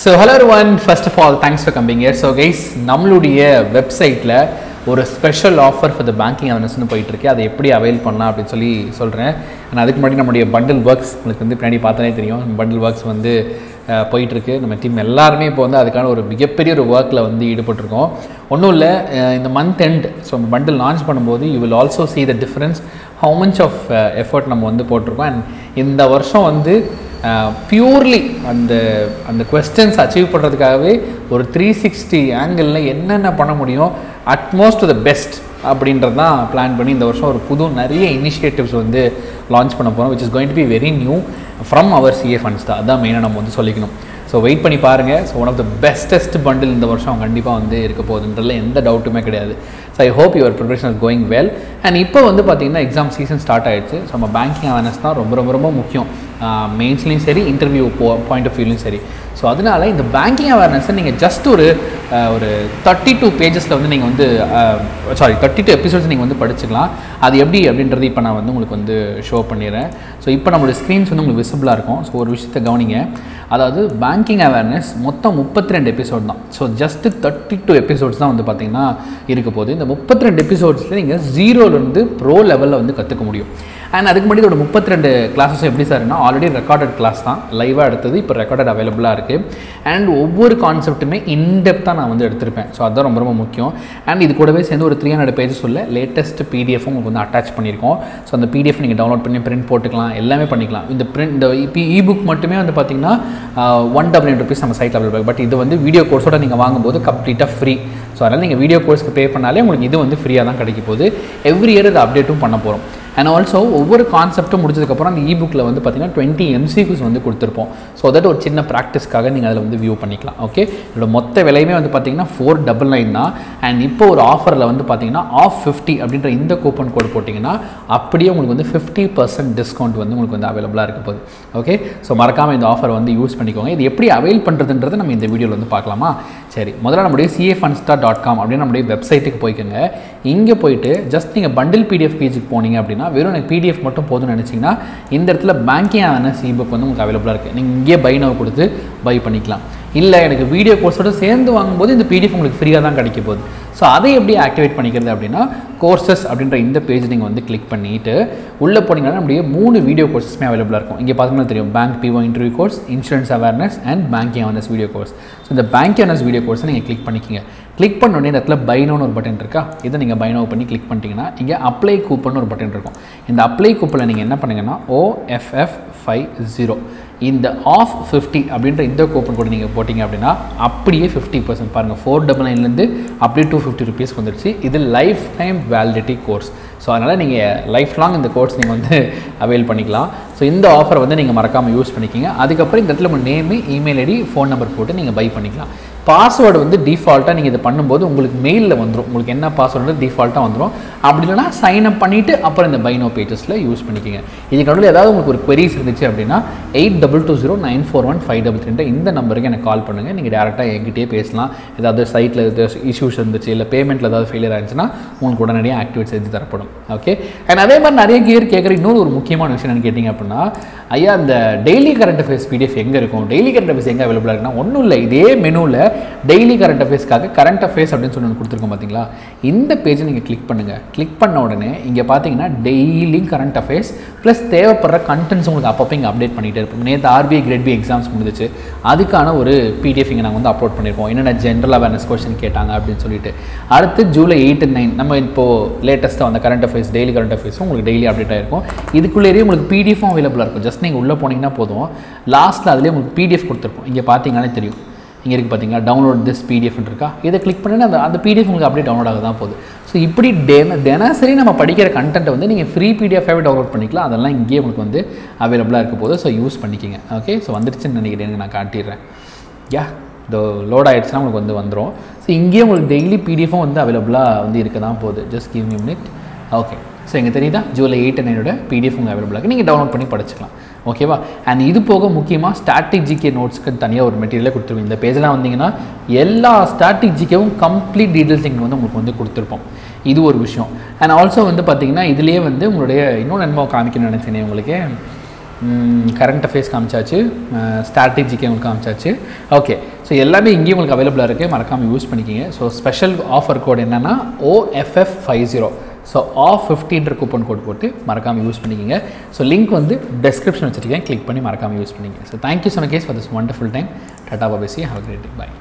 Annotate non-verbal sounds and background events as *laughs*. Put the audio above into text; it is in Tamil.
So hello one first of all thanks for coming here so guys நம்மளுடைய வெப்சைட்டில் ஒரு special offer for the banking அவனஸ்னு போயிட்டுருக்கு. அதை எப்படி அவைல் பண்ணலாம் அப்படின்னு சொல்லி சொல்கிறேன் நான் அதுக்கு முன்னாடி நம்முடைய பண்டில் ஒர்க்ஸ் உங்களுக்கு வந்து பின்னாடி பார்த்தாலே தெரியும். பண்டில் ஒர்க்ஸ் வந்து போயிட்டுருக்கு. நம்ம டீம் எல்லாருமே இப்போ வந்து அதுக்கான ஒரு மிகப்பெரிய ஒரு ஒர்க்கில் வந்து ஈடுபட்டிருக்கோம். ஒன்றும் இல்லை இந்த month end so bundle launch பண்ணும்போது you will also see the difference how much of effort நம்ம வந்து போட்டிருக்கோம். அண்ட் இந்த வருஷம் வந்து பியூர்லி அந்த அந்த கொஸ்டின்ஸ் அச்சீவ் பண்ணுறதுக்காகவே ஒரு த்ரீ சிக்ஸ்டி ஆங்கிளில் என்னென்ன பண்ண முடியும் அட்மோஸ்ட் த பெஸ்ட் அப்படின்றது தான் பிளான் பண்ணி இந்த வருஷம் ஒரு புது நிறைய இனிஷியேட்டிவ்ஸ் வந்து லான்ச் பண்ண போகிறோம் which is going to be very new from our CA funds தான். அதான் மெயினாக நம்ம வந்து சொல்லிக்கணும். ஸோ வெயிட் பண்ணி பாருங்கள் so one of the bestest bundle இந்த வருஷம் கண்டிப்பாக வந்து இருக்க போகுதுன்றதுல எந்த டவுட்டுமே கிடையாது. So I hope your preparation is going well and இப்போ வந்து பார்த்தீங்கன்னா எக்ஸாம் சீசன் ஸ்டார்ட் ஆயிடுச்சு. ஸோ நம்ம பேங்கிங் அவேர்னஸ் தான் ரொம்ப ரொம்ப ரொம்ப முக்கியம். மெயின்ஸ்லேயும் சரி இன்டர்வியூ போ பாயிண்ட் ஆஃப் வியூலையும் சரி. ஸோ அதனால இந்த பேங்கிங் அவேர்னஸை நீங்கள் ஜஸ்ட் ஒரு ஒரு தேர்ட்டி டூ பேஜஸில் வந்து நீங்கள் வந்து சாரி தேர்ட்டி டூ எபிசோட்ஸ் நீங்கள் வந்து படிச்சுக்கலாம். அது எப்படி அப்படின்றது இப்போ நான் வந்து உங்களுக்கு வந்து ஷோ பண்ணிடுறேன். ஸோ இப்போ நம்மளுடைய ஸ்க்ரீன்ஸ் வந்து உங்களுக்கு விசிபிளாக இருக்கும். ஸோ ஒரு விஷயத்தை கவனிங்க. அதாவது பேங்கிங் அவேர்னஸ் மொத்தம் முப்பத்தி ரெண்டு எபிசோட் தான். So just thirty two episodes தான் வந்து பார்த்திங்கன்னா இருக்க போது இந்த முப்பத்தி ரெண்டு எபிசோட்ஸில் நீங்கள் ஜீரோலேருந்து ப்ரோ லெவலில் வந்து கற்றுக்க முடியும். அண்ட் அதுக்கு முன்னாடி இதோட முப்பத்தி ரெண்டு கிளாஸஸ் எப்படி சார்னா ஆல்ரெடி ரெக்கார்டட் கிளாஸ் தான். லைவாக எடுத்தது இப்போ ரெக்கார்டட் அவைலபிளாக இருக்குது அண்ட் ஒவ்வொரு கான்செப்ட்டுமே இன்டெப்த்தாக நான் வந்து எடுத்திருப்பேன். ஸோ அதுதான் ரொம்ப ரொம்ப முக்கியம். அண்ட் இது கூடவே சேர்ந்து ஒரு த்ரீ ஹண்ட்ரட் பேஜஸ் உள்ள லேட்டஸ்ட் பிடிஎஃபும் உங்களுக்கு வந்து அட்டாச் பண்ணியிருக்கோம். ஸோ அந்த பிடிஎஃப் நீங்கள் டவுன்லோட் பண்ணி பிரிண்ட் போட்டுக்கலாம் எல்லாமே பண்ணிக்கலாம். இந்த பிரிண்ட் இந்த e-, இப்போ இபுக் மட்டுமே வந்து பார்த்தீங்கன்னா ஒன் டபுள் நைன் ருபீஸ் நம்ம சைட்டில் அவைலபிள் பட் இது வந்து வீடியோ கோர்ஸோட நீங்கள் வாங்கும்போது கம்ப்ளீட்டாக ஃப்ரீ ஸோ அதனால் நீங்கள் வீடியோ கோர்ஸ்க்கு பே பண்ணாலே உங்களுக்கு இது வந்து ஃப்ரீயாக தான் கிடைக்க போகுது. எவ்ரி இயர் இது அப்டேட்டும் பண்ண போகிறோம் அண்ட் ஆல்சோ ஒவ்வொரு கான்செப்ட்டும் முடிச்சதுக்கப்புறம் அந்த இபுக்கில் வந்து பார்த்தீங்கன்னா டுவெண்ட்டி எம்சிக்யூஸ் வந்து கொடுத்துருப்போம். ஸோ தட் ஒரு சின்ன ப்ராக்டிஸ்க்காக நீங்கள் அதில் வந்து வியூ பண்ணிக்கலாம் ஓகே இதோட மொத்த விலையுமே வந்து பார்த்தீங்கன்னா ஃபோர் டபுள் நைன் தான். அண்ட் இப்போ ஒரு ஆஃபரில் வந்து பார்த்தீங்கன்னா ஆஃப் ஃபிஃப்டி அப்படின்ற இந்த கூப்பன் கோட் போட்டிங்கன்னா அப்படியே உங்களுக்கு வந்து ஃபிஃப்டி பர்சன்ட் டிஸ்கவுண்ட் வந்து உங்களுக்கு வந்து அவைலபிளாக இருக்க போகுது ஓகே ஸோ மறக்காமல் இந்த ஆஃபர் வந்து யூஸ் பண்ணிக்கோங்க. இது எப்படி அவைல் பண்ணுறதுன்றதை நம்ம இந்த வீடியோவில் வந்து பார்க்கலாமா? சரி முதல்ல நம்முடைய சிஏ ஃபன்ஸ்டா டாட் காம் அப்படின்னு நம்முடைய வெப்சைட்டுக்கு போய்க்கோங்க. இங்கே போயிட்டு ஜஸ்ட் நீங்கள் பண்டில் பிடிஎஃப் பேஜுக்கு போனீங்க அப்படின்னா வெறும் எனக்கு பிடிஎஃப் மட்டும் போதும்னு நினச்சிங்கன்னா இந்த இடத்துல பேங்கிங் அவேர்னஸ் இபுக் வந்து உங்களுக்கு அவைலபிளாக இருக்குது நீங்கள் இங்கேயே பை நவ் கொடுத்து பை பண்ணிக்கலாம். இல்லை எனக்கு வீடியோ கோர்ஸோட சேர்ந்து வாங்கும்போது இந்த பிடிஎஃப் உங்களுக்கு ஃப்ரீயாக தான் கிடைக்க போகுது. ஸோ அதை எப்படி ஆக்டிவேட் பண்ணிக்கிறது அப்படின்னா கோர்சஸ் அப்படின்ற இந்த பேஜ் நீங்கள் வந்து கிளிக் பண்ணிவிட்டு உள்ளே போனீங்கன்னா நம்முடைய மூணு வீடியோ கோர்சஸ்மே அவைலபிளாக இருக்கும். இங்கே பார்த்தீங்கன்னா தெரியும் bank PO interview course insurance awareness and banking awareness video course so இந்த பேங்க் அவேர்னஸ் வீடியோ கோர்ஸை நீங்கள் கிளிக் பண்ணிக்கிங்க. கிளிக் பண்ண உடனே இந்த இடத்துல பைனோன்னு ஒரு பட்டன் இருக்கா? இதை நீங்கள் பைனோ பண்ணி கிளிக் பண்ணிட்டீங்கன்னா இங்கே அப்ளை கூப்பன் ஒரு பட்டன் இருக்கும். இந்த அப்ளை கூப்பனில் நீங்கள் என்ன பண்ணுங்கன்னா ஓஎஃப்எஃப் ஃபைவ் ஜீரோ இந்த ஆஃப் ஃபிஃப்டி அப்படின்ற இந்த கூப்பன் கூட நீங்கள் போட்டிங்க அப்படின்னா அப்படியே ஃபிஃப்டி பர்சன்ட் பாருங்கள் ஃபோர் டபுள் நைன்லேருந்து அப்படியே டூ ஃபிஃப்டி ருபீஸ்க்கு வந்துடுச்சு. இது life time validity course so அதனால் நீங்கள் லைஃப் லாங் இந்த கோர்ஸ் நீங்கள் வந்து *laughs* அவைல் பண்ணிக்கலாம். ஸோ இந்த ஆஃபரை வந்து நீங்கள் மறக்காமல் யூஸ் பண்ணிக்கிங்க. அதுக்கப்புறம் இந்த இடத்துல உங்கள் name email ID phone number போட்டு நீங்கள் பை பண்ணிக்கலாம். பாஸ்வேர்டு வந்து டிஃபால்ட்டாக நீங்கள் இதை பண்ணும்போது உங்களுக்கு மெயிலில் வந்துடும் உங்களுக்கு என்ன பாஸ்வேர்டு டிஃபால்ட்டாக வந்துடும் அப்படி இல்லைனா சைன் அப் பண்ணிவிட்டு அப்புறம் இந்த பைனோ பேஜஸில் யூஸ் பண்ணிக்கோங்க. இதுக்கு நடுவில் ஏதாவது உங்களுக்கு ஒரு queries இருந்துச்சு அப்படின்னா eight double two zero nine four one five double த்ரீன்ற இந்த நம்பருக்கு எனக்கு கால் பண்ணுங்கள் நீங்கள் டேரெக்டாக என்கிட்டயே பேசலாம். ஏதாவது சைட்டில் ஏதாவது இஷ்யூஸ் இருந்துச்சு இல்லை பேமெண்ட்டில் ஏதாவது ஃபெயிலியர் ஆயிருந்துச்சுன்னா உங்களுக்கு உடனடியாக ஆக்டிவேட் செஞ்சு தரப்படும். ஓகே அண்ட் அதே மாதிரி நிறைய கியர் கேட்குற இன்னொரு ஒரு முக்கியமான விஷயம் என்னன்னு கேட்டிங்க அப்படின்னா ஐயா இந்த டெய்லி கரண்ட் அஃபேர்ஸ் பிடிஎஃப் எங்கே இருக்கும்? டெய்லி கரண்ட் அஃபேர்ஸ் எங்கே அவைலபிளாக இருக்குன்னா ஒன்றும் இல்லை. இதே மெனுவில் டெய்லி கரண்ட் அஃபேர்ஸ்க்காக கரண்ட் அஃபேர்ஸ் அப்படின்னு சொல்லி ஒன்று கொடுத்துருக்கோம் பார்த்தீங்களா இந்த பேஜை நீங்கள் கிளிக் பண்ணுங்கள் கிளிக் பண்ண உடனே இங்கே பார்த்தீங்கன்னா டெய்லி கரண்ட் அஃபேர்ஸ் ப்ளஸ் தேவைப்படுற கண்டென்ட்ஸ் உங்களுக்கு அப்பப்போ இங்கே அப்டேட் பண்ணிகிட்டே இருப்போம். நேற்று ஆர்பிஐ கிரேட் பி எக்ஸாம்ஸ் முடிஞ்சிச்சு. அதுக்கான ஒரு பிடிஎஃப் இங்கே நாங்கள் வந்து அப்லோட் பண்ணியிருக்கோம் என்னென்ன ஜென்ரல் அவேர்னஸ் கொஸ்டின் கேட்டாங்க அப்படின்னு சொல்லிட்டு. அடுத்து ஜூலை எயிட் அண்ட் நைன் நம்ம இப்போது லேட்டஸ்ட்டாக வந்த கரண்ட் அஃபேர்ஸ் டெய்லி கரண்ட் அஃபேர்ஸும் உங்களுக்கு டெய்லி அப்டேட் ஆகிருக்கும் இதுக்குள்ளேயே உங்களுக்கு பிடிஎஃபும் அவைலபிளாக இருக்கும். ஜஸ்ட் நீங்கள் உள்ளே போனீங்கன்னா போதும். லாஸ்ட்டில் அதுலேயே உங்களுக்கு பிடிஎஃப் கொடுத்துருப்போம். இங்கே பார்த்தீங்கன்னா தெரியும். இங்கே இருக்குது பார்த்தீங்களா டவுன்லோட் திஸ் பிடிஎஃப்னு இருக்கா? இதை கிளிக் பண்ணி அந்த அந்த பிடிஎஃப் உங்களுக்கு அப்படியே டவுன்லோட் ஆக தான் போகுது. ஸோ இப்படி டென தினசரி நம்ம படிக்கிற கண்டென்ட்டை வந்து நீங்கள் ஃப்ரீ பிடிஎஃபாகவே டவுன்லோட் பண்ணிக்கலாம். அதெல்லாம் இங்கேயே உங்களுக்கு வந்து அவைலபிளாக இருக்க போது ஸோ யூஸ் பண்ணிக்கிங்க. ஓகே ஸோ வந்துருச்சுன்னு நினைக்கிறேன். நான் காட்டிடுறேன். யா இதோ லோட் ஆகிடுச்சுன்னா உங்களுக்கு வந்து வந்துடும் ஸோ இங்கேயே உங்களுக்கு டெய்லி பிடிஎஃபும் வந்து அவைலபிளாக வந்து இருக்க தான் போகுது just give me minute okay so எங்கள் தெரியுதா? ஜூலை எயிட் நைனோட பிடிஎஃப் உங்கள் அவைலபிளாக இருக்குது நீங்கள் டவுன்லோட் பண்ணி படிச்சுக்கலாம். ஓகேவா அண்ட் இது போக முக்கியமாக ஸ்டாட்டிக் ஜிகே நோட்ஸ்க்கு தனியாக ஒரு மெட்டீரியலே கொடுத்துருவோம் இந்த பேஜெலாம் வந்தீங்கன்னா எல்லா ஸ்டாட்டிக் ஜிகேவும் கம்ப்ளீட் டீட்டெயில்ஸ் இங்கே வந்து உங்களுக்கு வந்து கொடுத்துருப்போம். இது ஒரு விஷயம். அண்ட் ஆல்சோ வந்து பார்த்தீங்கன்னா இதுலேயே வந்து உங்களுடைய இன்னொன்று நன்மை காமிக்கணும்னு நினச்சேனே உங்களுக்கு. Current affairs காமிச்சாச்சு. ஸ்ட்ராட்டஜிக்கு உங்களுக்கு காமிச்சாச்சு. ஓகே ஸோ எல்லாமே இங்கேயும் உங்களுக்கு அவைலபிளாக இருக்குது மறக்காமல் யூஸ் பண்ணிக்கிங்க. ஸோ ஸ்பெஷல் ஆஃபர் கோட் என்னென்னா OFF five zero so off ஃபிஃப்டின்ற coupon code போட்டு மறக்காமல் யூஸ் பண்ணிக்கிங்க. ஸோ லிங்க் வந்து டெஸ்கிரிப்ஷன் வச்சுருக்கேன். கிளிக் பண்ணி மறக்காமல் யூஸ் பண்ணிங்க. So thank you so guys for this wonderful time tata பாபேசி ஹவ் கிரேட் பாய்